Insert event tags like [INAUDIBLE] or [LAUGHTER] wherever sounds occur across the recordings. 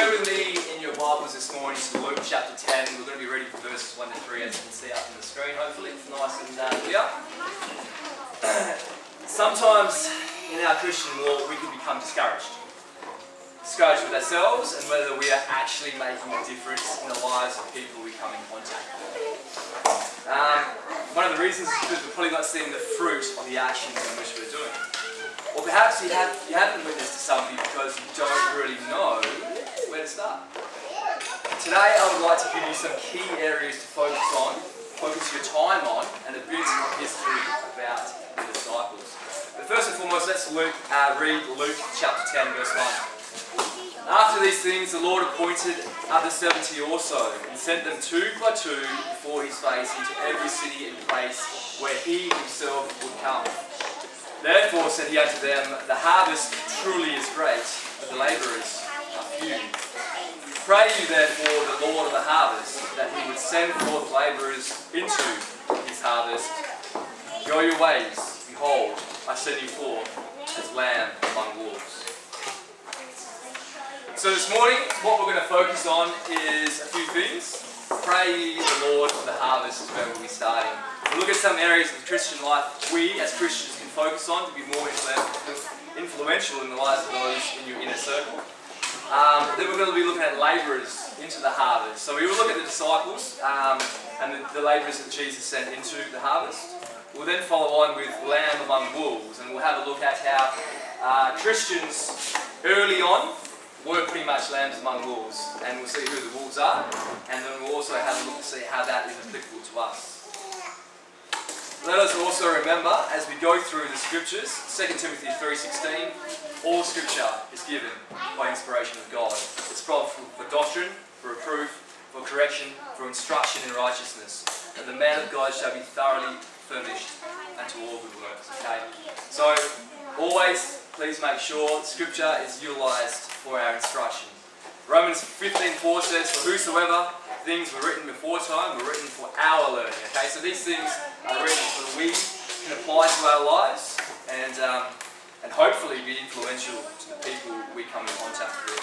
turn with me in your Bibles this morning to Luke chapter 10. We're going to be reading from verses 1 to 3 as you can see up on the screen, hopefully. It's nice and uh, clear. [CLEARS THROAT] Sometimes in our Christian walk we can become discouraged. Discouraged with ourselves and whether we are actually making a difference in the lives of people we come in contact with. Um, one of the reasons is because we're probably not seeing the fruit of the actions in which we're doing. Or perhaps you, have, you haven't witnessed to somebody because you don't really know start. Today I would like to give you some key areas to focus on, focus your time on, and a bit of history about the disciples. But first and foremost, let's uh, read Luke chapter 10, verse 1. After these things, the Lord appointed other seventy also, and sent them two by two before his face into every city and place where he himself would come. Therefore said he unto them, The harvest truly is great, but the labourers are few. Pray you therefore the Lord of the harvest, that he would send forth labourers into his harvest. Go your ways, behold, I send you forth as lamb among wolves. So this morning, what we're going to focus on is a few things. Pray the Lord of the harvest is where we'll be starting. We'll look at some areas of the Christian life we as Christians can focus on to be more influential in the lives of those in your inner circle. Um, then we're going to be looking at labourers into the harvest. So we will look at the disciples um, and the, the labourers that Jesus sent into the harvest. We'll then follow on with lamb among wolves, and we'll have a look at how uh, Christians early on were pretty much lambs among wolves, and we'll see who the wolves are, and then we'll also have a look to see how that is applicable to us. Let us also remember, as we go through the scriptures, 2 Timothy 3.16, all scripture is given by inspiration of God. It's profitable for doctrine, for reproof, for correction, for instruction in righteousness, that the man of God shall be thoroughly furnished unto all good works. Okay? So, always, please make sure scripture is utilized for our instruction. Romans 15.4 says, For whosoever things were written before time were written for our learning. Okay, so these things are so that we can apply to our lives and um, and hopefully be influential to the people we come in contact with.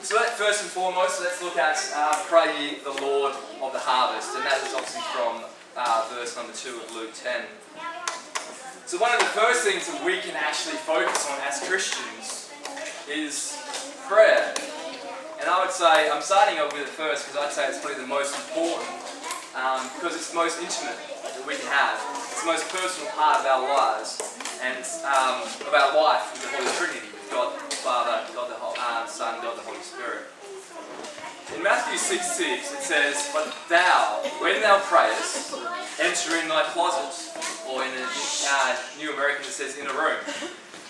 So that first and foremost, let's look at uh, pray the Lord of the harvest, and that is obviously from uh, verse number two of Luke 10. So one of the first things that we can actually focus on as Christians is prayer. And I would say, I'm starting off with it first because I'd say it's probably the most important um, because it's the most intimate that we can have. It's the most personal part of our lives and um, of our life with the Holy Trinity, with God the Father, God the uh, Son, God the Holy Spirit. In Matthew 6 6, it says, But thou, when thou prayest, enter in thy closet. Or in a uh, New American, it says, in a room.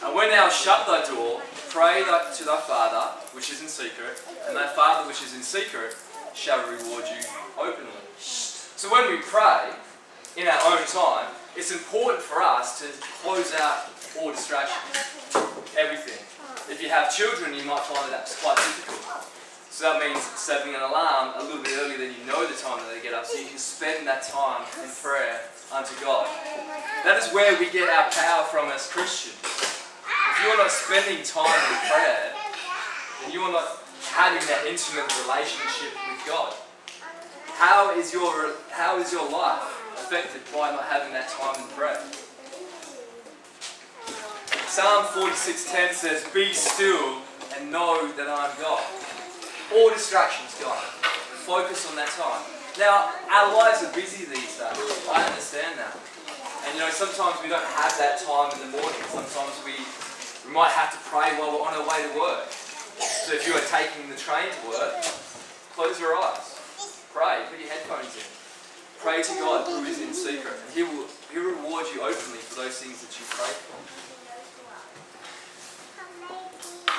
And when thou shut thy door, pray to thy Father, which is in secret, and thy Father, which is in secret, shall reward you openly. So when we pray, in our own time, it's important for us to close out all distractions, everything. If you have children, you might find that that's quite difficult. So that means setting an alarm a little bit earlier than you know the time that they get up, so you can spend that time in prayer unto God. That is where we get our power from as Christians if you're not spending time in prayer, then you're not having that intimate relationship with God. How is your how is your life affected by not having that time in prayer? Psalm 46:10 says, "Be still and know that I am God." All distractions gone. Focus on that time. Now, our lives are busy these days. I understand that. And you know, sometimes we don't have that time in the morning. Sometimes we we might have to pray while we're on our way to work. So if you are taking the train to work, close your eyes. Pray. Put your headphones in. Pray to God who is in secret. And He will He will reward you openly for those things that you pray for.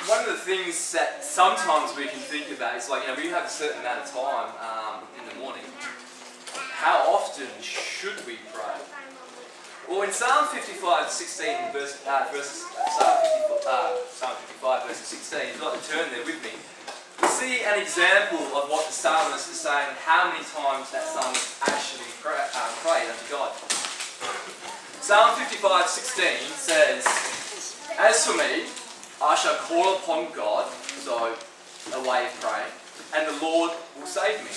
One of the things that sometimes we can think about is like, you know, we have a certain amount of time um, in the morning. How often should we pray? Well, in Psalm 55, 16, verse, uh, verses, uh, Psalm, 55, uh, Psalm 55, verse 16, you'd like to turn there with me, see an example of what the psalmist is saying, how many times that psalmist actually pray, uh, prayed unto God. Psalm 55, 16 says, As for me, I shall call upon God, so a way of praying, and the Lord will save me.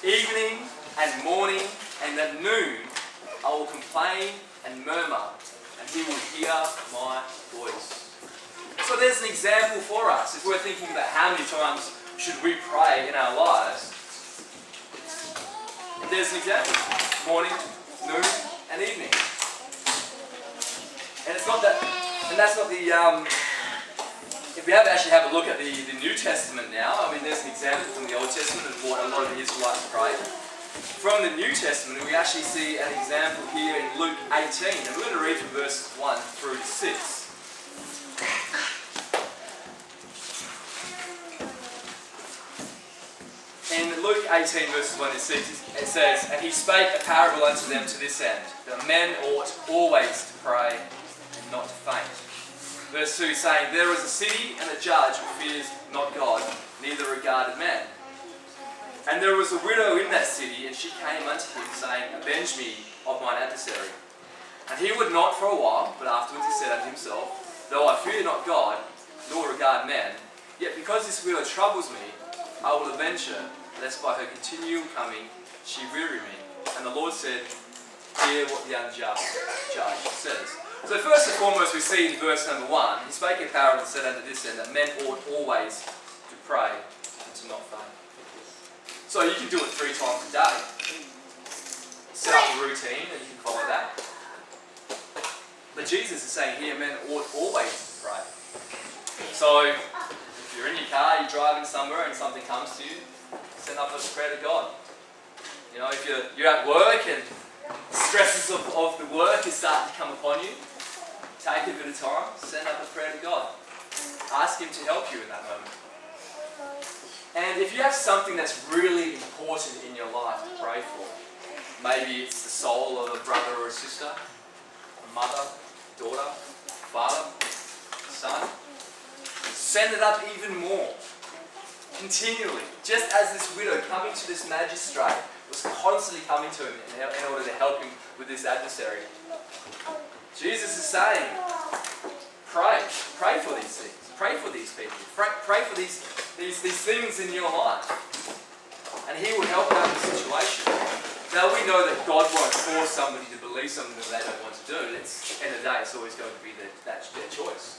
Evening and morning and at noon I will complain and murmur, and he will hear my voice. So there's an example for us. If we're thinking about how many times should we pray in our lives, there's an example. Morning, noon, and evening. And it's not that, and that's not the, um, if we have actually have a look at the, the New Testament now, I mean, there's an example from the Old Testament of what a lot of the Israelites prayed. From the New Testament, we actually see an example here in Luke 18, and we're going to read from verses 1 through to 6. In Luke 18, verses 1 to 6, it says, And he spake a parable unto them to this end, that men ought always to pray and not to faint. Verse 2 saying, There was a city and a judge who fears not God, neither regarded man. And there was a widow in that city, and she came unto him, saying, Avenge me of mine adversary. And he would not for a while, but afterwards he said unto himself, Though I fear not God, nor regard man, yet because this widow troubles me, I will avenge her, lest by her continual coming she weary me. And the Lord said, Hear what the unjust judge says. So first and foremost, we see in verse number one, he spake in parable and said unto this end that men ought always to pray and to not faint. So you can do it three times a day. Set up a routine and you can follow that. But Jesus is saying here, men ought always to pray. So if you're in your car, you're driving somewhere and something comes to you, send up a prayer to God. You know, if you're, you're at work and stresses of, of the work is starting to come upon you, take a bit of time, send up a prayer to God. Ask Him to help you in that moment. And if you have something that's really important in your life to pray for, maybe it's the soul of a brother or a sister, a mother, daughter, father, son, send it up even more. Continually. Just as this widow coming to this magistrate was constantly coming to him in order to help him with this adversary. Jesus is saying, pray. Pray for these things. Pray for these people. Pray, for these, these, these things in your life. And he will help out the situation. Now we know that God won't force somebody to believe something that they don't want to do. It's, end of the day, it's always going to be their, their choice.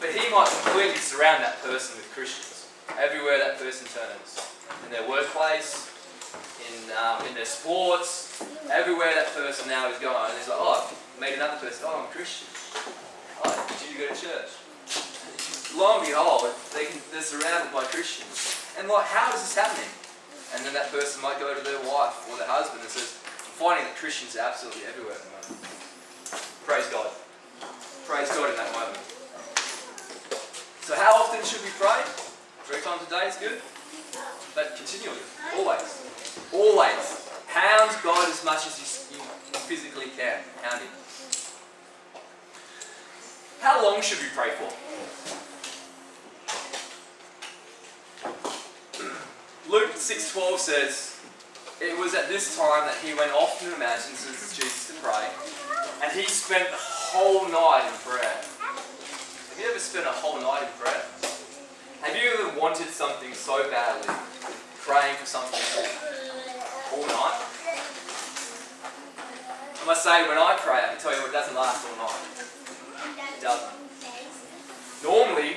But he might completely surround that person with Christians. Everywhere that person turns. In their workplace, in, um, in their sports, everywhere that person now is going. It's like, oh, meet another person. Oh, I'm a Christian. Oh, did you go to church? [LAUGHS] Lo and behold, they can, they're surrounded by Christians. And like, how is this happening? And then that person might go to their wife or their husband and says, I'm finding that Christians are absolutely everywhere at the moment. Praise God. Praise God in that moment. So how often should we pray? Three times a day is good. But continually. Always. Always. Hound God as much as you, you physically can. Hound Him. How long should we pray for? [CLEARS THROAT] Luke 6.12 says, It was at this time that he went off to the mountains with Jesus to pray, and he spent the whole night in prayer. Have you ever spent a whole night in prayer? Have you ever wanted something so badly, praying for something all night? I must say, when I pray, I can tell you it doesn't last all night. It doesn't. Normally,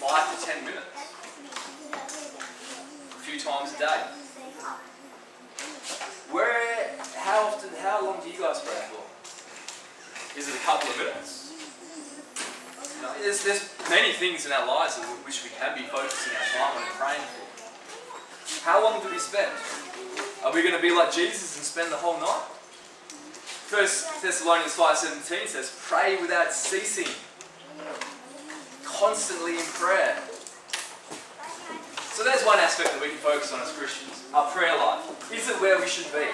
five to ten minutes. A few times a day. Where, how often, how long do you guys pray for? Is it a couple of minutes? There's, there's many things in our lives in which we can be focusing our time on and praying for. How long do we spend? Are we going to be like Jesus and spend the whole night? First Thessalonians 5.17 says, Pray without ceasing. Constantly in prayer. So there's one aspect that we can focus on as Christians. Our prayer life. Is it where we should be?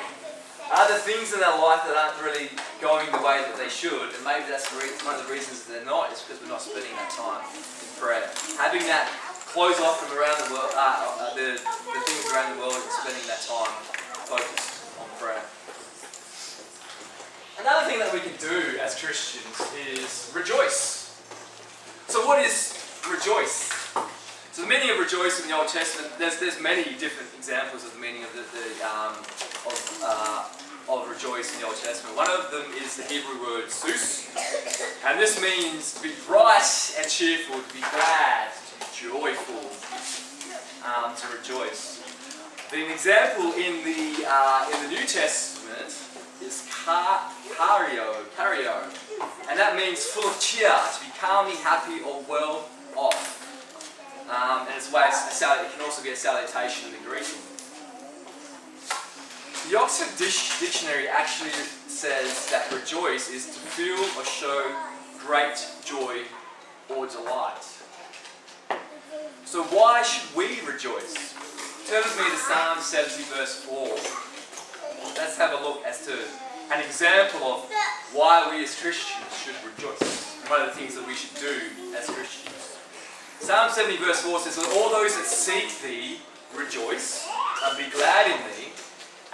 Are there things in our life that aren't really going the way that they should? And maybe that's one of the reasons they're not, is because we're not spending that time in prayer. Having that close off from around the world, uh, uh, the, the things around the world and spending that time focused on prayer. Another thing that we can do as Christians is rejoice. So what is rejoice? So the meaning of rejoice in the Old Testament, there's, there's many different examples of the meaning of the, the um, of, uh, of rejoice in the Old Testament. One of them is the Hebrew word sus, and this means to be bright and cheerful, to be glad, to be joyful, um, to rejoice. But an example in the uh, in the New Testament is car, cario, cario, and that means full of cheer, to be calmly happy or well off. Um, and it's a way of, it can also be a salutation in the Greek. The Oxford Dictionary actually says that rejoice is to feel or show great joy or delight. So why should we rejoice? Turn with me to Psalm 70 verse 4. Let's have a look as to an example of why we as Christians should rejoice. One of the things that we should do as Christians. Psalm 70 verse 4 says, all those that seek thee rejoice and be glad in thee.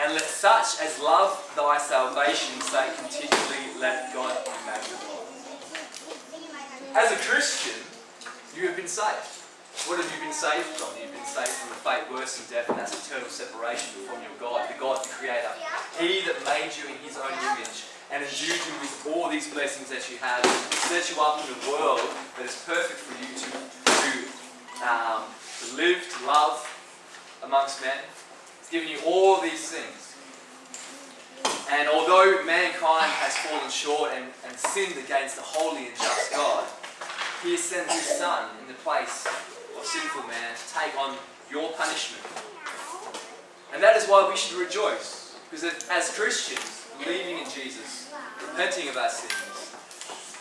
And let such as love thy salvation say continually, let God be magnified. As a Christian, you have been saved. What have you been saved from? You've been saved from the fate worse than death, and that's eternal separation from your God, the God, the Creator. He that made you in His own image and endued you with all these blessings that you have, set you up in a world that is perfect for you to, to, um, to live, to love amongst men, given you all these things. And although mankind has fallen short and, and sinned against the holy and just God, He has sent His Son in the place of sinful man to take on your punishment. And that is why we should rejoice. Because as Christians, believing in Jesus, repenting of our sins,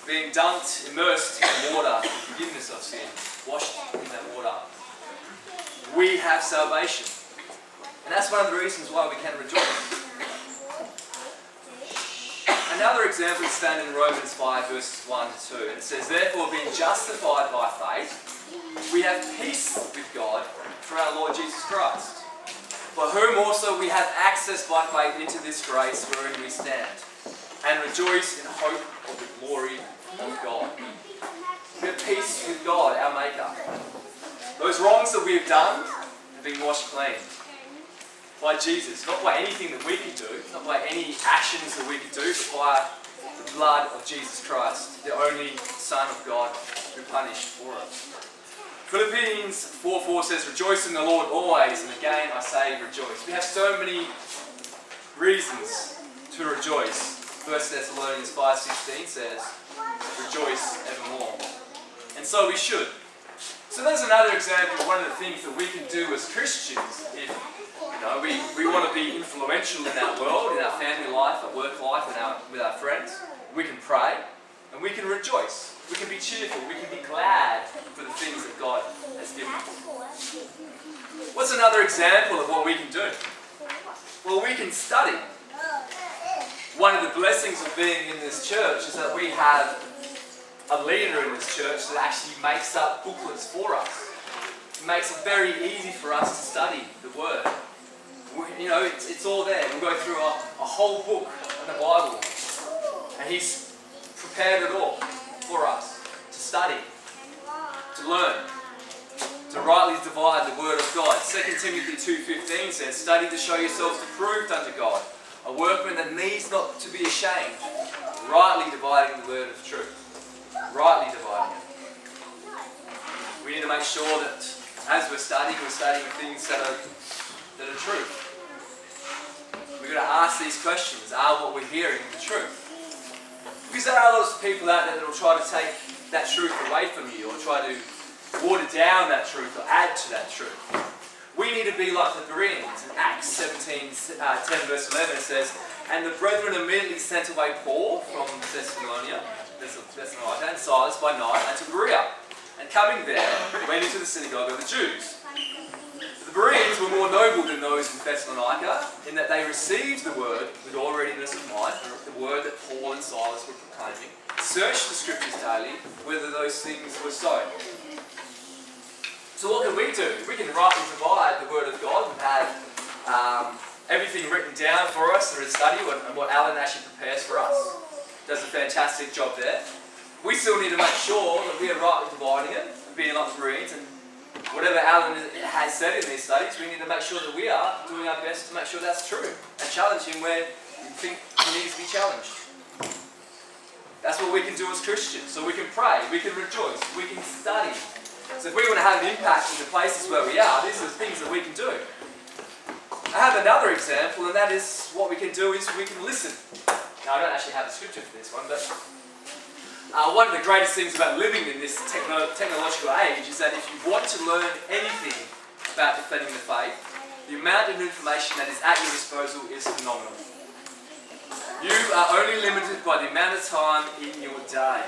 being dunked, immersed in water, forgiveness of sin, washed in that water, we have salvation. And that's one of the reasons why we can rejoice. Another example is found in Romans 5, verses 1 to 2. And it says, Therefore, being justified by faith, we have peace with God through our Lord Jesus Christ, for whom also we have access by faith into this grace wherein we stand, and rejoice in hope of the glory of God. We have peace with God, our Maker. Those wrongs that we have done have been washed clean by Jesus, not by anything that we could do, not by any actions that we could do, but by the blood of Jesus Christ, the only Son of God who punished for us. Philippians 4.4 says, Rejoice in the Lord always, and again I say rejoice. We have so many reasons to rejoice. 1 Thessalonians 5.16 says, Rejoice evermore. And so we should. So there's another example of one of the things that we can do as Christians we, we want to be influential in our world, in our family life, our work life, and our, with our friends. We can pray and we can rejoice. We can be cheerful. We can be glad for the things that God has given us. What's another example of what we can do? Well, we can study. One of the blessings of being in this church is that we have a leader in this church that actually makes up booklets for us. It makes it very easy for us to study the Word you know, it's, it's all there. We'll go through a, a whole book in the Bible. And He's prepared it all for us to study, to learn, to rightly divide the Word of God. 2 Timothy 2.15 says, Study to show yourselves approved unto God, a workman that needs not to be ashamed, rightly dividing the Word of truth. Rightly dividing it. We need to make sure that as we're studying, we're studying things that are, that are true. We've got to ask these questions. Are what we're hearing the truth? Because there are lots of people out there that will try to take that truth away from you or try to water down that truth or add to that truth. We need to be like the Bereans. In Acts 17, uh, 10 verse 11 it says, And the brethren immediately sent away Paul from Thessalonica, Thessalonica and Silas by night unto Berea. And coming there, went into the synagogue of the Jews. The Bereans were more noble than those in Thessalonica in that they received the word with all readiness of mind, the word that Paul and Silas were proclaiming, searched the scriptures daily whether those things were so. So what can we do? We can rightly divide the word of God. We have um, everything written down for us through a study and what Alan actually prepares for us. Does a fantastic job there. We still need to make sure that we are rightly dividing it and being like the Bereans and whatever Alan has said in these studies, we need to make sure that we are doing our best to make sure that's true and challenge him where we think he needs to be challenged. That's what we can do as Christians. So we can pray, we can rejoice, we can study. So if we want to have an impact in the places where we are, these are the things that we can do. I have another example, and that is what we can do is we can listen. Now, I don't actually have a scripture for this one, but uh, one of the greatest things about living in this techno technological age is that if you want to learn anything about defending the faith, the amount of information that is at your disposal is phenomenal. You are only limited by the amount of time in your day.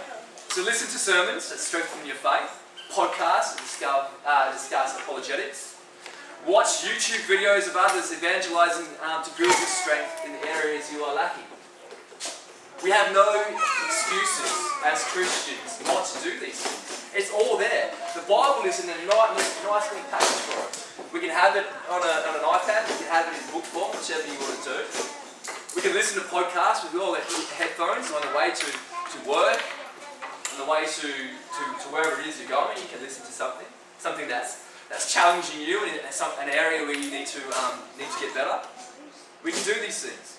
So listen to sermons that strengthen your faith, podcasts that discuss, uh, discuss apologetics, watch YouTube videos of others evangelizing um, to build your strength in the areas you are lacking. We have no excuses as Christians not to do these things. It's all there. The Bible is in a nice, nice little package for it. We can have it on, a, on an iPad, we can have it in book form, whichever you want to do. We can listen to podcasts with all the headphones on the way to, to work, on the way to, to, to wherever it is you're going. You can listen to something, something that's that's challenging you in some, an area where you need to um, need to get better. We can do these things.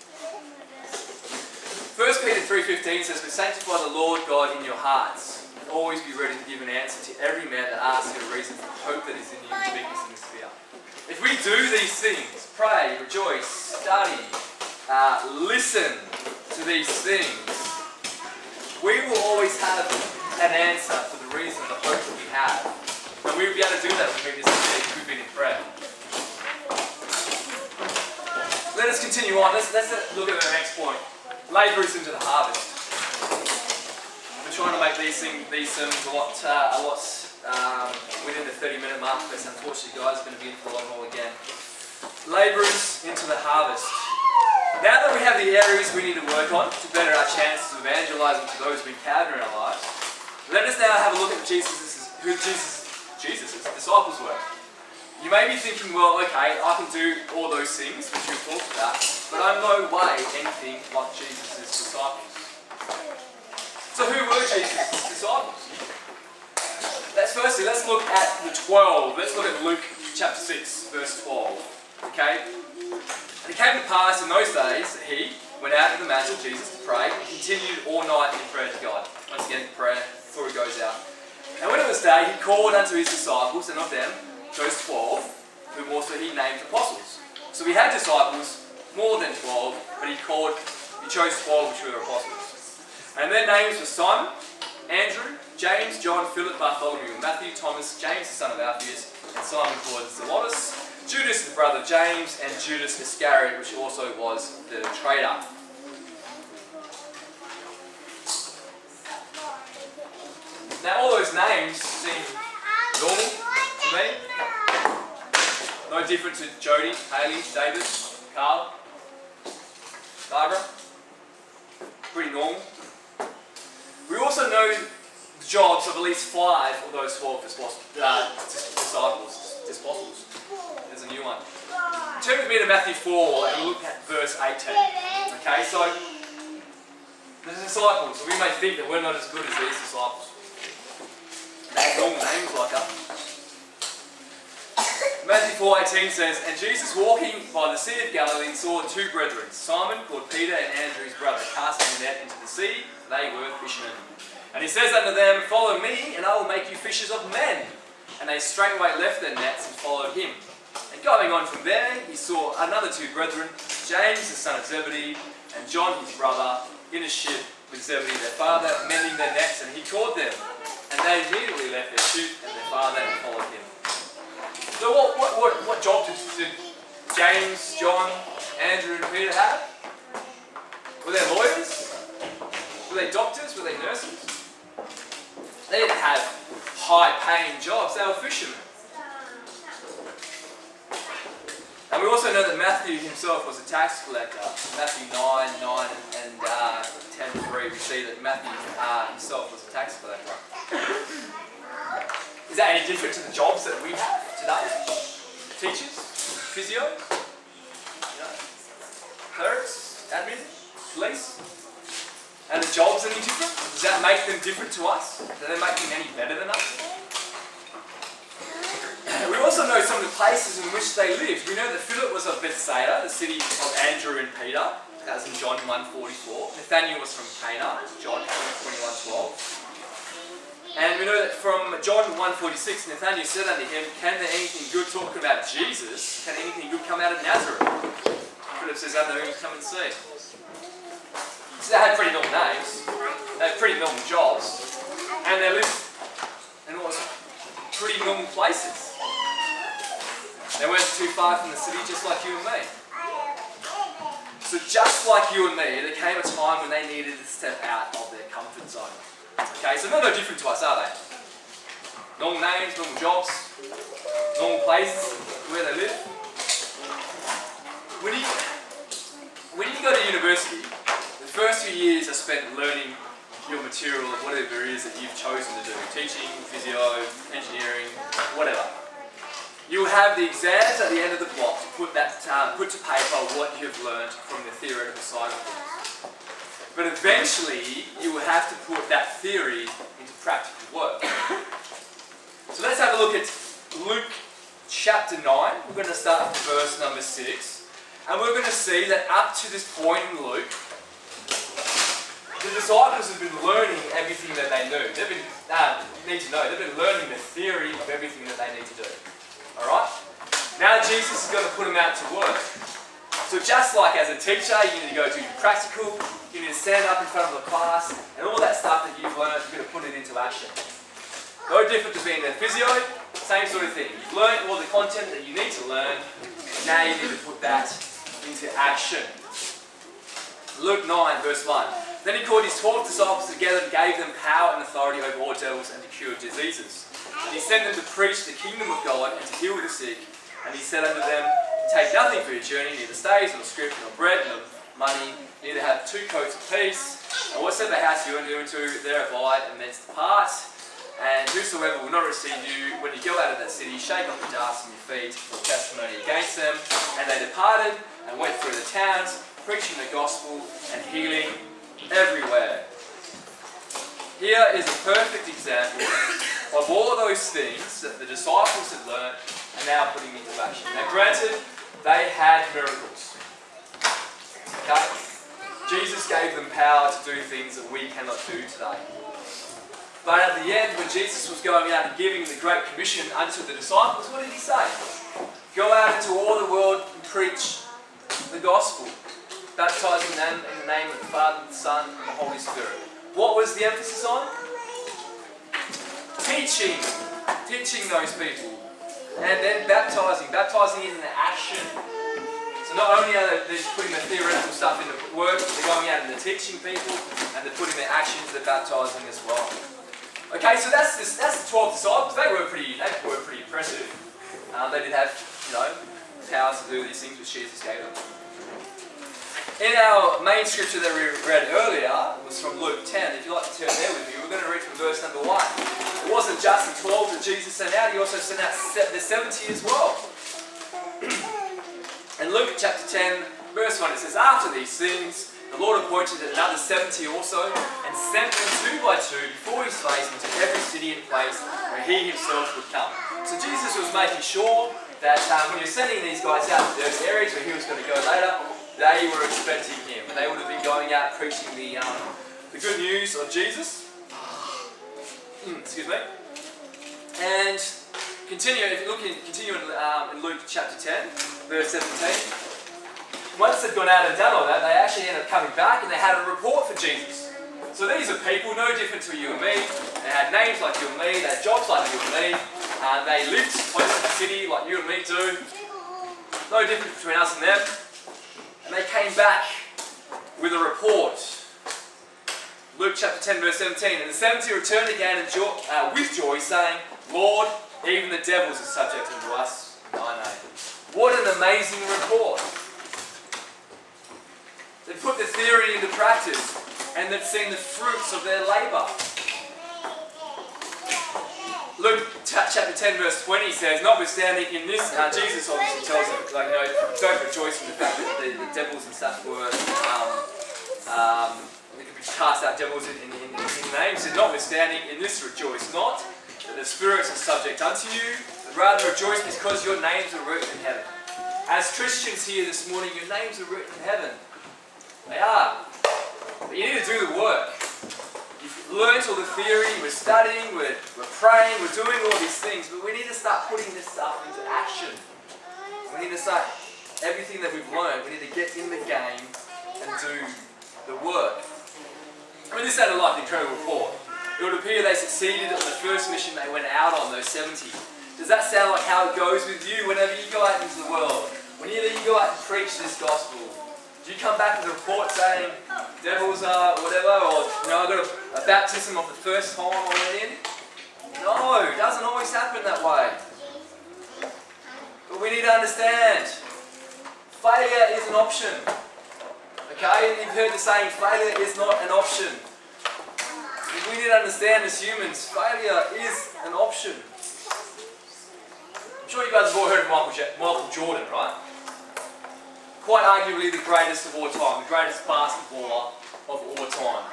1 Peter 3.15 says, But sanctify the Lord God in your hearts, and always be ready to give an answer to every man that asks you a reason for the hope that is in you in weakness and fear. If we do these things, pray, rejoice, study, uh, listen to these things, we will always have an answer for the reason, the hope that we have. And we will be able to do that when we just we've been in prayer. Let us continue on. Let's, let's look at the next point. Labourers into the harvest. We're trying to make these things, these sermons a lot, uh, a lot um, within the 30 minute mark, but unfortunately, guys, are going to be in for a long haul again. Labourers into the harvest. Now that we have the areas we need to work on to better our chances of evangelising to those we encounter in our lives, let us now have a look at Jesus, who Jesus, Jesus' disciples were. You may be thinking, well, okay, I can do all those things which we've talked about, but I'm no way anything like Jesus' disciples. So who were Jesus' disciples? Let's firstly, let's look at the 12. Let's look at Luke chapter 6, verse 12. Okay? And it came to pass in those days that he went out of the mountain, Jesus, to pray, and continued all night in prayer to God. Once again, prayer before he goes out. And when it was day, he called unto his disciples, and of them chose twelve, whom also he named apostles. So he had disciples, more than twelve, but he called, he chose twelve which were apostles. And their names were Simon, Andrew, James, John, Philip, Bartholomew, Matthew, Thomas, James the son of Alphaeus, and Simon called Zelotes, Judas the brother James, and Judas Iscariot, which also was the traitor. Now all those names seem normal to me. No different to Jody, Haley, David, Carl, Barbara. Pretty normal. We also know the jobs of at least five of those 12 uh, disciples, disciples. There's a new one. Turn with me to Matthew 4 and look at verse 18. Okay, so the disciples, we may think that we're not as good as these disciples. They have normal names like us. Matthew 4.18 says, And Jesus walking by the Sea of Galilee saw two brethren, Simon called Peter and Andrew his brother, casting a net into the sea. They were fishermen. And he says unto them, Follow me, and I will make you fishers of men. And they straightway left their nets and followed him. And going on from there, he saw another two brethren, James the son of Zebedee, and John his brother, in a ship with Zebedee their father, mending their nets, and he called them. And they immediately left their ship and their father and followed him. So what, what, what, what job did, did James, John, Andrew and Peter have? Were they lawyers? Were they doctors? Were they nurses? They didn't have high-paying jobs. They were fishermen. And we also know that Matthew himself was a tax collector. Matthew 9, 9 and uh, 10, 3, we see that Matthew uh, himself was a tax collector. Is that any different to the jobs that we have today? Teachers? physio, You clerics? Admin? Police? Are the jobs any different? Does that make them different to us? Do they make them any better than us? [CLEARS THROAT] We also know some of the places in which they lived. We know that Philip was of Bethsaida, the city of Andrew and Peter, as in John 1.44. Nathaniel was from Cana, John 21.12. And we know that from John 1.46, Nathanael said unto him, Can there anything good talk about Jesus? Can anything good come out of Nazareth? Philip says, Unto whom come and see. So they had pretty normal names. They had pretty normal jobs. And they lived in what was pretty normal places. They weren't too far from the city, just like you and me. So just like you and me, there came a time when they needed to step out of their comfort zone. Okay, so they're no different to us, are they? Normal names, normal jobs, normal places where they live. When you, when you go to university, the first few years are spent learning your material of whatever it is that you've chosen to do. Teaching, physio, engineering, whatever. You'll have the exams at the end of the block to put, that, um, put to paper what you've learned from the theoretical side of things. But eventually, you will have to put that theory into practical work. So let's have a look at Luke chapter 9. We're going to start with verse number 6. And we're going to see that up to this point in Luke, the disciples have been learning everything that they knew. They've been, uh, need to know, they've been learning the theory of everything that they need to do. Alright? Now Jesus is going to put them out to work. So just like as a teacher, you need to go to your practical, you need to stand up in front of the class, and all that stuff that you've learned, you're going to put it into action. No different to being a physio, same sort of thing. You've learned all the content that you need to learn, and now you need to put that into action. Luke 9, verse 1. Then he called his twelve disciples together and gave them power and authority over all devils and to cure diseases. And he sent them to preach the kingdom of God and to heal the sick. And he said unto them, Take nothing for your journey, neither staves, nor scrip, nor bread, nor money, neither have two coats apiece. And whatsoever house you enter into, there abide, and thence depart. And whosoever will not receive you, when you go out of that city, shake off the dust from your feet for testimony against them. And they departed and went through the towns, preaching the gospel and healing everywhere. Here is a perfect example of all those things that the disciples had learned and now putting into action. Now, granted, they had miracles. Okay? Jesus gave them power to do things that we cannot do today. But at the end, when Jesus was going out and giving the Great Commission unto the disciples, what did he say? Go out into all the world and preach the gospel, baptizing them in the name of the Father, the Son, and the Holy Spirit. What was the emphasis on? Teaching. Teaching those people. And then baptizing. Baptizing is an action So not only are they putting the theoretical stuff into work, they're going out and they're teaching people, and they're putting their actions, they're baptizing as well. Okay, so that's this, that's the 12 disciples. They were pretty, they were pretty impressive. Um, they did have, you know, powers to do these things which Jesus gave them. In our main scripture that we read earlier was from Luke 10. If you'd like to turn there with me, we're going to read from verse number 1. It wasn't just the 12 that Jesus sent out, he also sent out the 70 as well. [CLEARS THROAT] In Luke chapter 10, verse 1, it says, After these things, the Lord appointed another 70 also, and sent them two by two before his face into every city and place where he himself would come. So Jesus was making sure that um, when he was sending these guys out to those areas where he was going to go later, they were expecting him. They would have been going out preaching the, um, the good news of Jesus. Hmm, excuse me. And Continue, if you look in, continue in, um, in Luke chapter 10, verse 17. Once they'd gone out and done all that, they actually ended up coming back and they had a report for Jesus. So these are people no different to you and me. They had names like you and me, they had jobs like you and me, and they lived close to the city like you and me do. No difference between us and them. And they came back with a report. Luke chapter 10, verse 17. And the 70 returned again uh, with joy, saying, Lord, even the devils are subject unto us in thy name. What an amazing report. They've put the theory into practice and they've seen the fruits of their labour. Luke chapter 10 verse 20 says, notwithstanding in this, uh, Jesus obviously tells them, like, don't rejoice in the fact that the, the devils and stuff were, um, um, could cast out devils in, in, in, in name. Said, notwithstanding in this rejoice not, that the spirits are subject unto you, that Rather rejoice because your names are written in heaven. As Christians here this morning, your names are written in heaven. They are. But you need to do the work. You've learnt all the theory, we're studying, we're, we're praying, we're doing all these things, but we need to start putting this stuff into action. We need to start everything that we've learned, we need to get in the game and do the work. I mean, this sounded like an incredible report. It would appear they succeeded on the first mission they went out on, those 70. Does that sound like how it goes with you whenever you go out into the world? Whenever you go out and preach this gospel? Do you come back with a report saying, devils are whatever, or, you know, I got a, a baptism of the first time I went in? No, it doesn't always happen that way. But we need to understand, failure is an option. Okay, you've heard the saying, failure is not an option. We need to understand as humans, failure is an option. I'm sure you guys have all heard of Michael, Michael Jordan, right? Quite arguably the greatest of all time, the greatest basketballer of all time.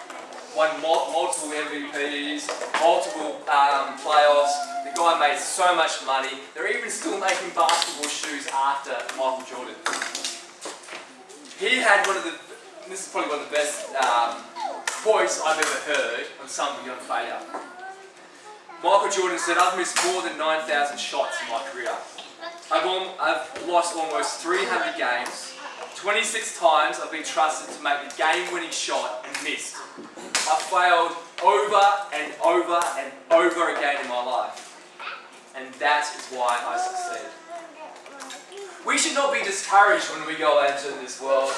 Won multiple MVPs, multiple um, playoffs. The guy made so much money. They're even still making basketball shoes after Michael Jordan. He had one of the, this is probably one of the best um, quotes I've ever heard on somebody on failure. Michael Jordan said, I've missed more than 9,000 shots in my career. I've, I've lost almost 300 games. 26 times I've been trusted to make a game-winning shot and missed. I've failed over and over and over again in my life. And that is why I succeed. We should not be discouraged when we go out into this world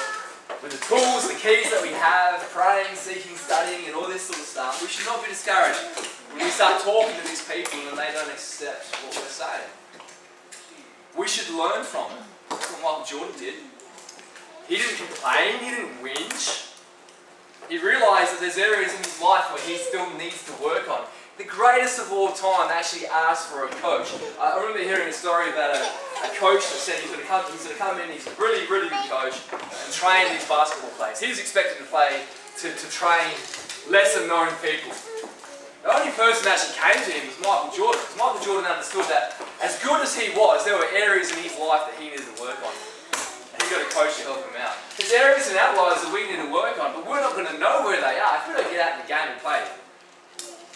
with the tools, the keys that we have, praying, seeking, studying, and all this sort of stuff. We should not be discouraged when we start talking to these people and they don't accept what we're saying. We should learn from it. That's what Jordan did. He didn't complain, he didn't whinge. He realised that there's areas in his life where he still needs to work on. The greatest of all time actually asked for a coach. I remember hearing a story about a, a coach that said he's going to come, he's going to come in, he's a really, really good coach, and train these basketball players. He was expected to play, to, to train lesser known people. The only person that actually came to him was Michael Jordan, because Michael Jordan understood that as good as he was, there were areas in his life that he needed to work on. And he got a coach to help him out. There's areas and outliers that we need to work on, but we're not going to know where they are if we don't get out in the game and play.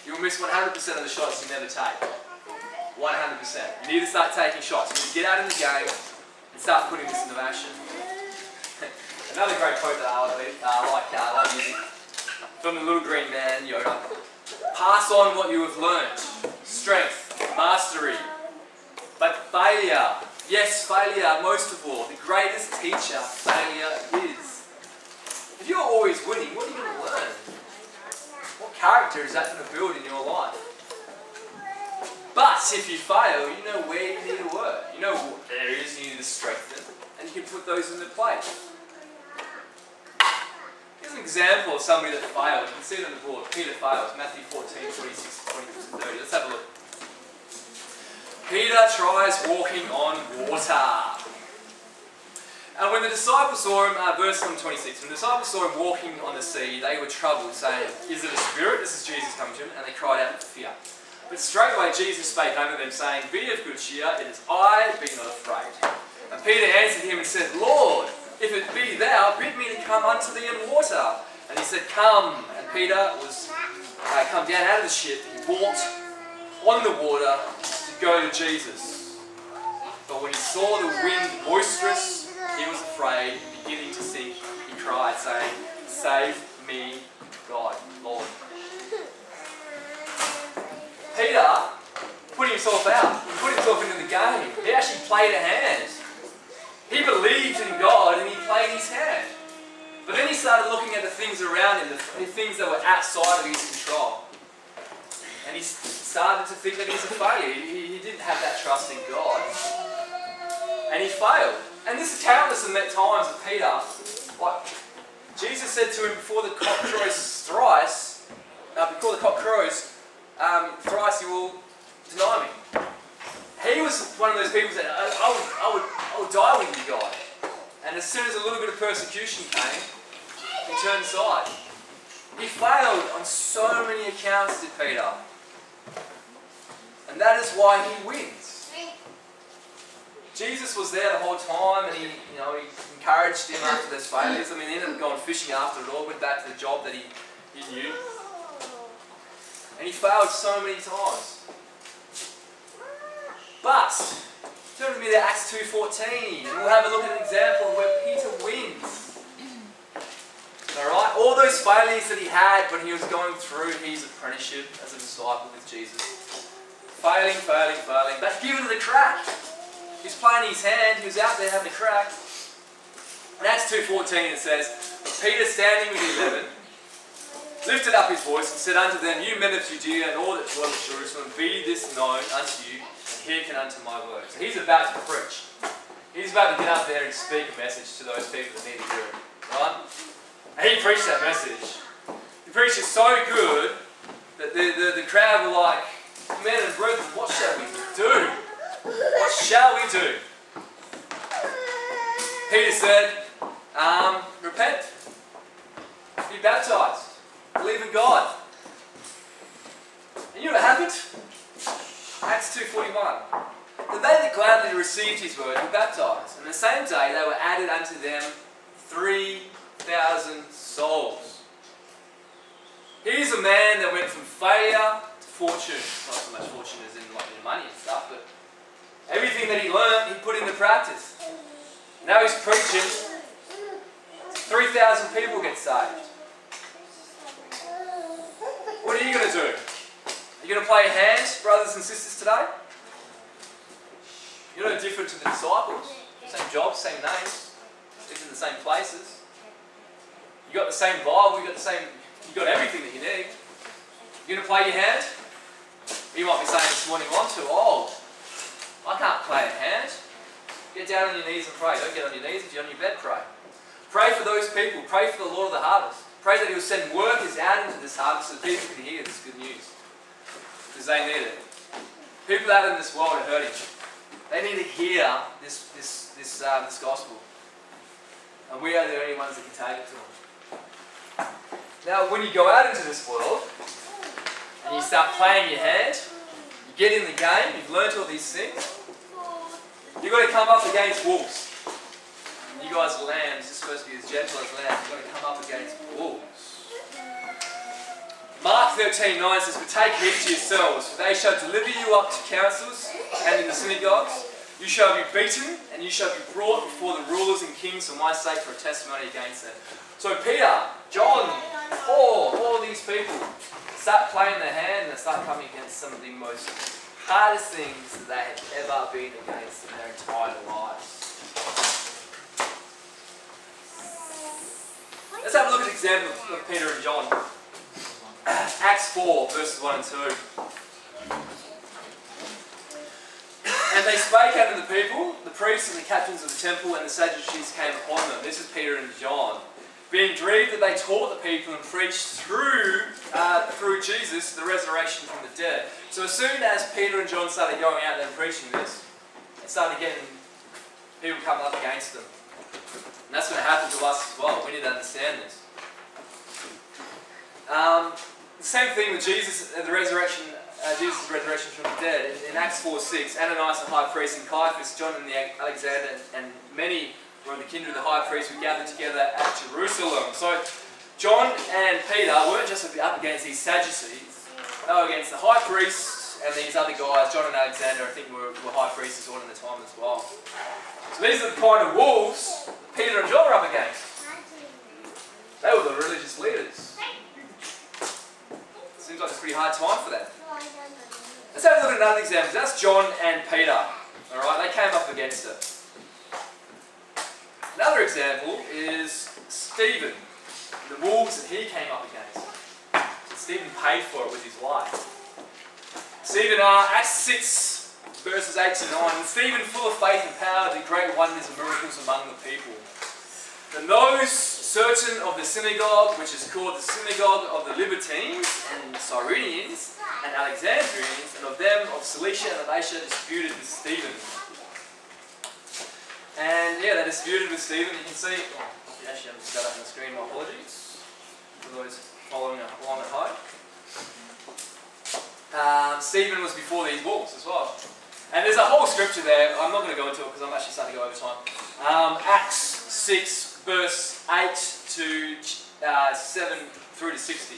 You'll miss 100% of the shots you never take. 100%. You need to start taking shots. You need to get out of the game and start putting this into action. [LAUGHS] Another great quote that I like, uh, like uh, using from the little green man, Yoda. Pass on what you have learned. Strength, mastery. But failure, yes, failure most of all. The greatest teacher failure is. If you're always winning, what are you going to learn? Character is that going to build in your life? But if you fail, you know where you need to work. You know what areas you need to strengthen, and you can put those into place. Here's an example of somebody that failed. You can see it on the board. Peter fails. Matthew 14, 26, 26 30. Let's have a look. Peter tries walking on water. And when the disciples saw him, uh, verse 26, when the disciples saw him walking on the sea, they were troubled, saying, Is it a spirit? This is Jesus coming to him. And they cried out in fear. But straightway Jesus spake unto them, saying, Be of good cheer, it is I, be not afraid. And Peter answered him and said, Lord, if it be thou, bid me to come unto thee in water. And he said, Come. And Peter was uh, come down out of the ship. He walked on the water to go to Jesus. But when he saw the wind boisterous, he was afraid, beginning to sink. He cried, saying, Save me, God, Lord. Peter put himself out. He put himself into the game. He actually played a hand. He believed in God and he played his hand. But then he started looking at the things around him, the things that were outside of his control. And he started to think that he was a failure. He, he didn't have that trust in God. And he failed. And this is countless of times of Peter. Like Jesus said to him before the cock crows thrice, uh, before the cock crows, um, thrice you will deny me. He was one of those people that I, I, would, I, would, I would die with you, God. And as soon as a little bit of persecution came, he turned aside. He failed on so many accounts, did Peter. And that is why he wins. Jesus was there the whole time and he, you know, he encouraged him after those failures. I mean, he ended up going fishing after it all, went back to the job that he, he knew. And he failed so many times. But, turn with me to Acts 2.14. and We'll have a look at an example where Peter wins. Alright, all those failures that he had when he was going through his apprenticeship as a disciple with Jesus. Failing, failing, failing, but given the crack. He's playing his hand, he was out there having a crack. In Acts 2.14 it says, Peter standing with the eleven, lifted up his voice and said unto them, You men of Judea and all that dwell in Jerusalem, be this known unto you, and hearken unto my words. So he's about to preach. He's about to get up there and speak a message to those people that need to hear it. Right? And he preached that message. He preached it so good that the, the, the crowd were like, Men and brethren, what shall we do? What shall we do? Peter said, um, repent. Be baptized. Believe in God. And you know what happened? Acts 2.41. The they that gladly received his word were baptized. And the same day they were added unto them 3,000 souls. Here's a man that went from failure to fortune. Not so much fortune as in like money and stuff, but everything that he learned, he put into practice. Now he's preaching. 3,000 people get saved. What are you going to do? Are you going to play a hand, brothers and sisters, today? You're no different to the disciples. Same jobs, same names, live in the same places. You got the same Bible, you got the same, you got everything that you need. You going to play your hand? You might be saying this morning, I'm too old. I can't play a hand. Get down on your knees and pray. Don't get on your knees. If you're on your bed, pray. Pray for those people. Pray for the Lord of the harvest. Pray that He will send workers out into this harvest so people can hear this good news. Because they need it. People out in this world are hurting. They need to hear this, this, this, um, this gospel. And we are the only ones that can take it to them. Now, when you go out into this world and you start playing your hand, get in the game, you've learnt all these things, you've got to come up against wolves. You guys are lambs, you're supposed to be as gentle as lambs, you've got to come up against wolves. Mark 13, 9 says, But take heed to yourselves, for they shall deliver you up to councils and in the synagogues. You shall be beaten, and you shall be brought before the rulers and kings for my sake for a testimony against them. So Peter, John, Paul, all these people start playing their hand and start coming against some of the most hardest things that they have ever been against in their entire lives. Let's have a look at an example of Peter and John. [CLEARS THROAT] Acts 4, verses 1 and 2. And they spake unto the people, the priests and the captains of the temple and the Sadducees came upon them. This is Peter and John. Being grieved that they taught the people and preached through, uh, through Jesus the resurrection from the dead. So as soon as Peter and John started going out there and preaching this, it started getting people coming up against them. And that's going to happen to us as well. We need to understand this. Um, the same thing with Jesus, uh, the resurrection, uh, Jesus' resurrection from the dead. In, in Acts 4 6, Ananias the high priest and Caiaphas, John and the Alexander, and many were in the kindred of the high priest who gathered together at Jerusalem. So John and Peter weren't just up against these Sadducees, they were against the high priest and these other guys, John and Alexander, I think were, were high priests all in the time as well. So these are the kind of wolves Peter and John were up against. They were the religious leaders. Seems like a pretty hard time for them. Let's have a look at another example. That's John and Peter. Alright, they came up against it. Another example is Stephen. The wolves that he came up against. Stephen paid for it with his life. Stephen, uh, Acts 6, verses 8 to 9. Stephen, full of faith and power, did great wonders and miracles among the people. And those certain of the synagogue, which is called the synagogue of the Libertines and Cyrenians and Alexandrians, and of them of Cilicia and Alatia disputed with Stephen. Disputed with Stephen. You can see, oh, actually, haven't got up on the screen. My apologies for those following along at home. Um, Stephen was before these wolves as well. And there's a whole scripture there. I'm not going to go into it because I'm actually starting to go over time. Um, Acts 6, verse 8 to uh, 7 through to 60.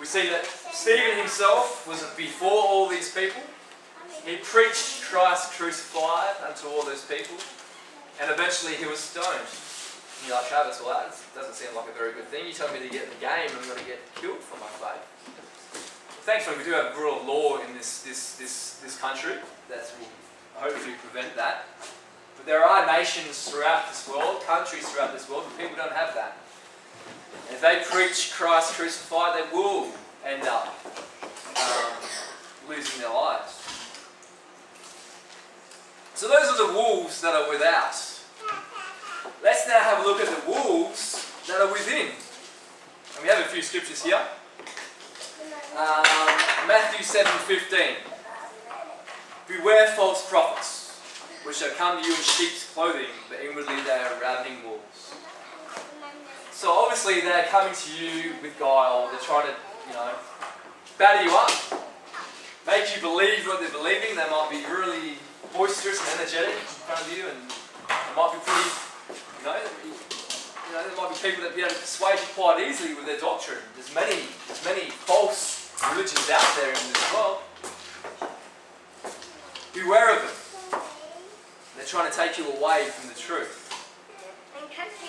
We see that Stephen himself was before all these people. He preached Christ crucified unto all those people. And eventually he was stoned. And you're like, Travis, well, that doesn't seem like a very good thing. You tell me to get in the game, I'm going to get killed for my faith. Thankfully, we do have rule of law in this, this, this, this country that will hopefully prevent that. But there are nations throughout this world, countries throughout this world, where people don't have that. And if they preach Christ crucified, they will end up um, losing their lives. So those are the wolves that are without. Let's now have a look at the wolves that are within. And we have a few scriptures here. Um, Matthew 7:15. Beware false prophets, which shall come to you in sheep's clothing, but inwardly they are ravening wolves. So obviously they're coming to you with guile. They're trying to, you know, batter you up, make you believe what they're believing. They might be really boisterous and energetic in front of you, and they might be pretty, you know, you know, there might be people that be able to persuade you quite easily with their doctrine. There's many, there's many false religions out there in this world. Beware of them. They're trying to take you away from the truth.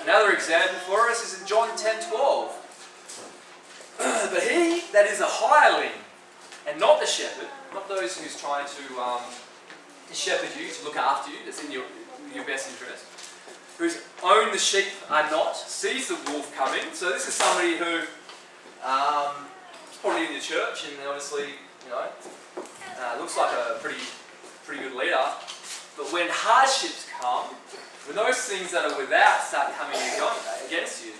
Another example for us is in John 10 12. [CLEARS THROAT] but he that is a hireling and not the shepherd, not those who's trying to, um, to shepherd you, to look after you, that's in your, your best interest, whose own the sheep are not, sees the wolf coming. So this is somebody who um, is probably in the church and obviously, you know, uh, looks like a pretty, pretty good leader. But when hardships come, when those things that are without start coming against you,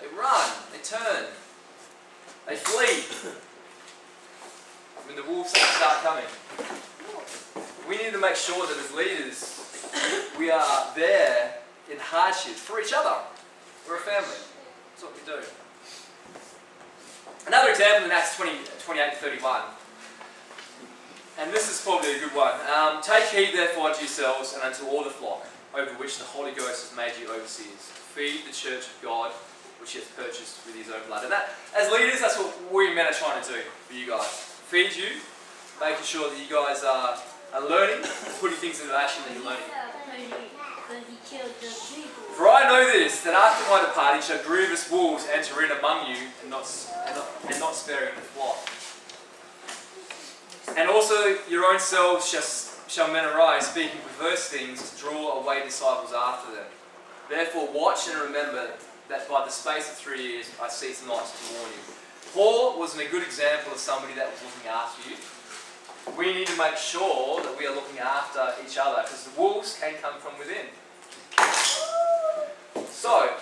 they run, they turn, they flee. When the wolves start coming. We need to make sure that as leaders, we are there in hardship for each other. We're a family. That's what we do. Another example in Acts 20, 28 31. And this is probably a good one. Um, Take heed therefore unto yourselves and unto all the flock, over which the Holy Ghost has made you overseers. Feed the church of God, which he has purchased with his own blood. And that, as leaders, that's what we men are trying to do for you guys. Feed you, making sure that you guys are, are learning, putting things into action that you're learning. For I know this, that after my departing shall grievous wolves enter in among you, and not, and not, and not sparing the flock. And also your own selves shall, shall men arise, speaking perverse things, to draw away disciples after them. Therefore watch and remember that by the space of three years I cease not to warn you. Paul was a good example of somebody that was looking after you. We need to make sure that we are looking after each other, because the wolves can come from within. So,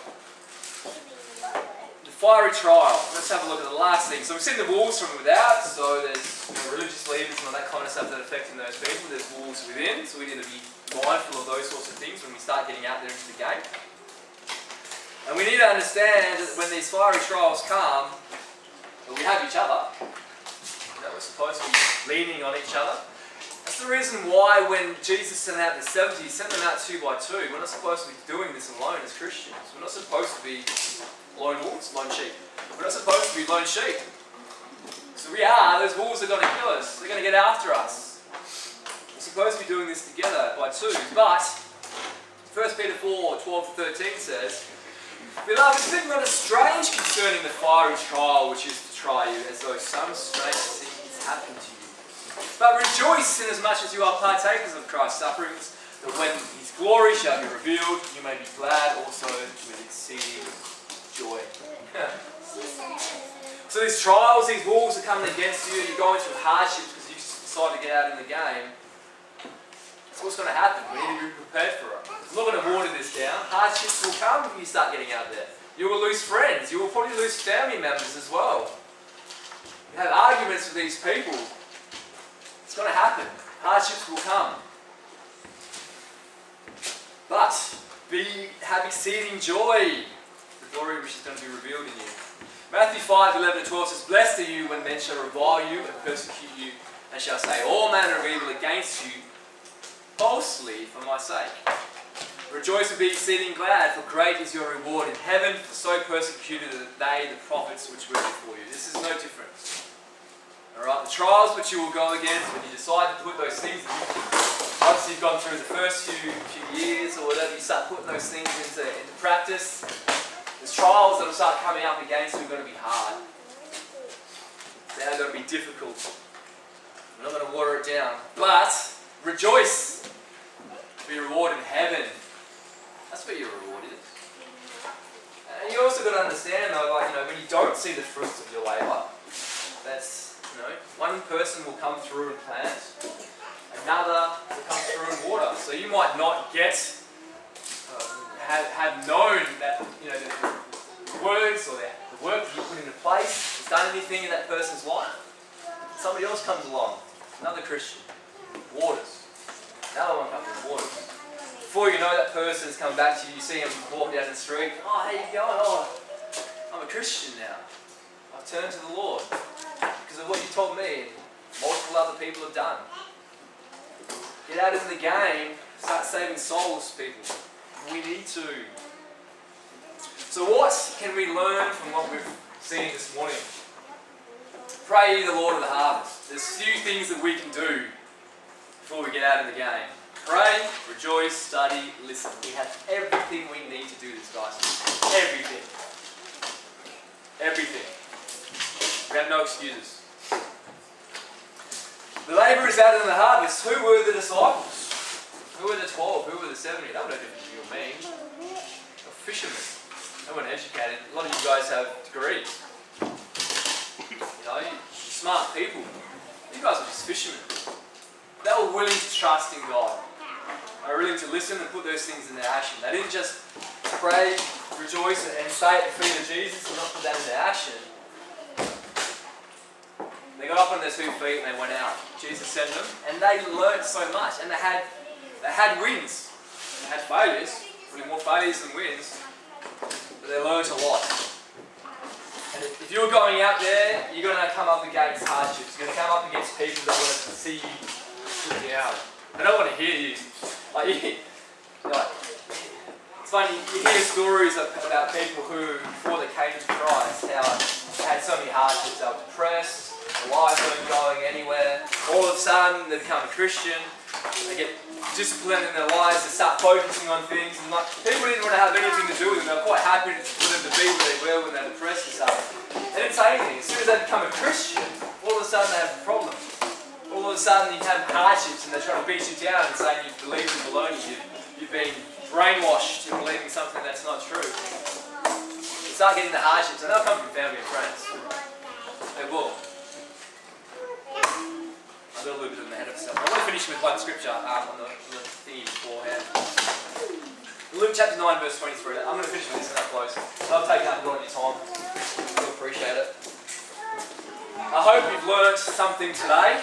the fiery trial. Let's have a look at the last thing. So we've seen the walls from without, so there's you know, religious leaders and all that kind of stuff that are affecting those people. There's walls within, so we need to be mindful of those sorts of things when we start getting out there into the game. And we need to understand that when these fiery trials come, that we have each other. That we're supposed to be leaning on each other. That's the reason why when Jesus sent out the 70, he sent them out two by two. We're not supposed to be doing this alone as Christians. We're not supposed to be lone wolves, lone sheep. We're not supposed to be lone sheep. So we are, those wolves are going to kill us. They're going to get after us. We're supposed to be doing this together by two. But 1 Peter 4, 12 to 13 says, Beloved, think not strange concerning the fiery trial which is to try you, as though some strange thing has happened to you. But rejoice inasmuch as much as you are partakers of Christ's sufferings, that when his glory shall be revealed, you may be glad also with exceeding joy. [LAUGHS] so these trials, these wolves are coming against you, you're going through hardships because you decide to get out in the game. What's going to happen. We need to be prepared for it. I'm not going to water this down. Hardships will come when you start getting out there. You will lose friends. You will probably lose family members as well. You have arguments with these people. It's going to happen. Hardships will come. But be have exceeding joy, the glory which is going to be revealed in you. Matthew 5, 11 and 12 says, Blessed are you when men shall revile you and persecute you and shall say all manner of evil against you falsely for my sake. Rejoice and be exceeding glad, for great is your reward in heaven, for so persecuted are they the prophets which were before you. This is no different. Alright, the trials which you will go against when you decide to put those things obviously you've gone through the first few, few years or whatever, you start putting those things into, into practice. There's trials that will start coming up against you are going to be hard. They're going to be difficult. I'm not going to water it down. But rejoice. Be rewarded in heaven. That's where your reward is. And you also got to understand though, like, you know, when you don't see the fruits of your labour, that's, one person will come through and plant, another will come through and water. So you might not get, uh, have, have known that, you know, the, the words or the, the work that you put into place has done anything in that person's life. Somebody else comes along, another Christian, waters. Another one comes and waters. Before you know that person's come back to you, you see him walk down the street. Oh, how you going? Oh, I'm a Christian now. I've turned to the Lord because of what you told me and multiple other people have done. Get out of the game. Start saving souls, people. We need to. So what can we learn from what we've seen this morning? Pray the Lord of the harvest. There's a few things that we can do before we get out of the game. Pray, rejoice, study, listen. We have everything we need to do this, guys. Everything. Everything. We have no excuses. The labourers out in the harvest, who were the disciples? Who were the 12? Who were the 70? They were different from you or me. Fishermen. They weren't educated. A lot of you guys have degrees. You know, smart people. You guys were just fishermen. They were willing to trust in God They were willing to listen and put those things into action. They didn't just pray, rejoice, and say the feet of Jesus and not put that into action. They got up on their two feet and they went out. Jesus sent them, and they learned so much. And they had, they had wins. They had failures, probably more failures than wins, but they learned a lot. And if you're going out there, you're going to come up against hardships. You're going to come up against people that want to see you put out. They don't want to hear you like, [LAUGHS] you, like, it's funny, you hear stories of, about people who, before they came to Christ, how they had so many hardships, they were depressed, their lives weren't going anywhere. All of a sudden, they become a Christian, they get disciplined in their lives, they start focusing on things, and like, people didn't want to have anything to do with them, they were quite happy for them to be where they were when they're depressed and stuff. They didn't say anything. As soon as they become a Christian, all of a sudden they have problems all of a sudden you have hardships and they're trying to beat you down and saying you believe in baloney, you've, you've been brainwashed into believing something that's not true. You start getting the hardships, and they'll come from family and friends. They will. I got a little bit of the head of stuff. I want to finish with one scripture um, on, the, on the theme beforehand. Luke chapter 9, verse 23. I'm going to finish with this and I'll close. I've taken up a lot of your time. I appreciate it. I hope you've learned something today.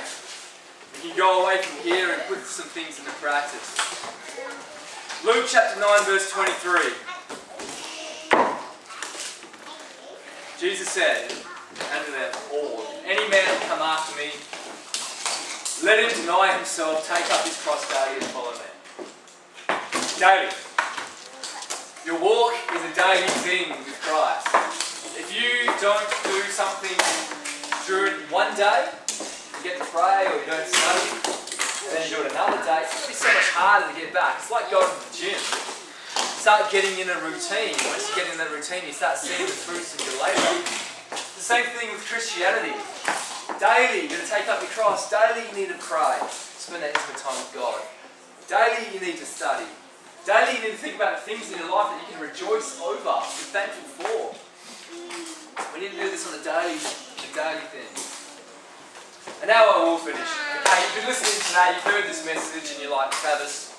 You can go away from here and put some things into practice. Luke chapter 9, verse 23. Jesus said unto them all, Any man that come after me, let him deny himself, take up his cross daily and follow me. Daily. Your walk is a daily thing with Christ. If you don't do something during one day, you get to pray or you don't study, then you do it another day, it's going to be so much harder to get back. It's like going to the gym. Start getting in a routine. Once you get in that routine, you start seeing the fruits of your labour. It's the same thing with Christianity. Daily, you're going to take up your cross. Daily, you need to pray. Spend that intimate time with God. Daily, you need to study. Daily, you need to think about the things in your life that you can rejoice over, be thankful for. We need to do this on a daily, a daily thing. And now I will finish. Okay, you've been listening today, you've heard this message, and you're like, Travis,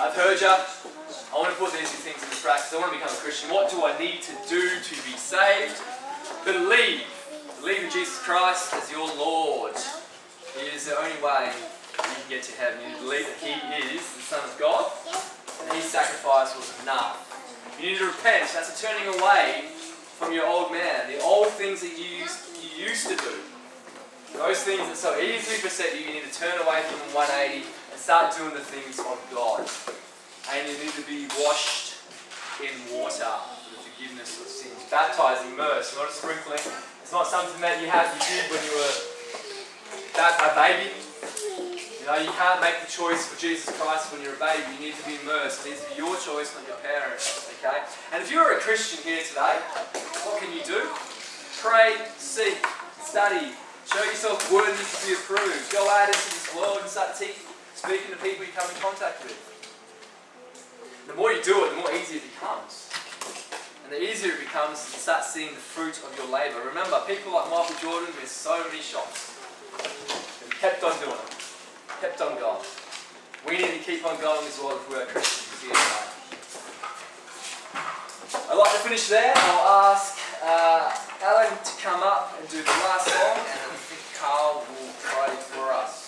I've heard you. I want to put these things into practice. I want to become a Christian. What do I need to do to be saved? Believe. Believe in Jesus Christ as your Lord. He is the only way you can get to heaven. You believe that He is the Son of God, and His sacrifice was enough. You need to repent. That's a turning away from your old man, the old things that you used, you used to do. Those things that so easily beset you, you need to turn away from them 180 and start doing the things of God. And you need to be washed in water for the forgiveness of sins. Baptized, immersed, not a sprinkling. It's not something that you had you did when you were that a baby. You know, you can't make the choice for Jesus Christ when you're a baby. You need to be immersed. It needs to be your choice, not your parents. Okay? And if you're a Christian here today, what can you do? Pray, seek, study, show yourself worthy to be approved. Go out into this world and start te- speaking to people you come in contact with. The more you do it, the more easy it becomes. The easier it becomes to start seeing the fruit of your labour. Remember, people like Michael Jordan missed so many shots. And kept on doing it. Kept on going. We need to keep on going as well if we're Christians here tonight. I'd like to finish there. I'll ask uh, Alan to come up and do the last song, and I think Carl will pray for us.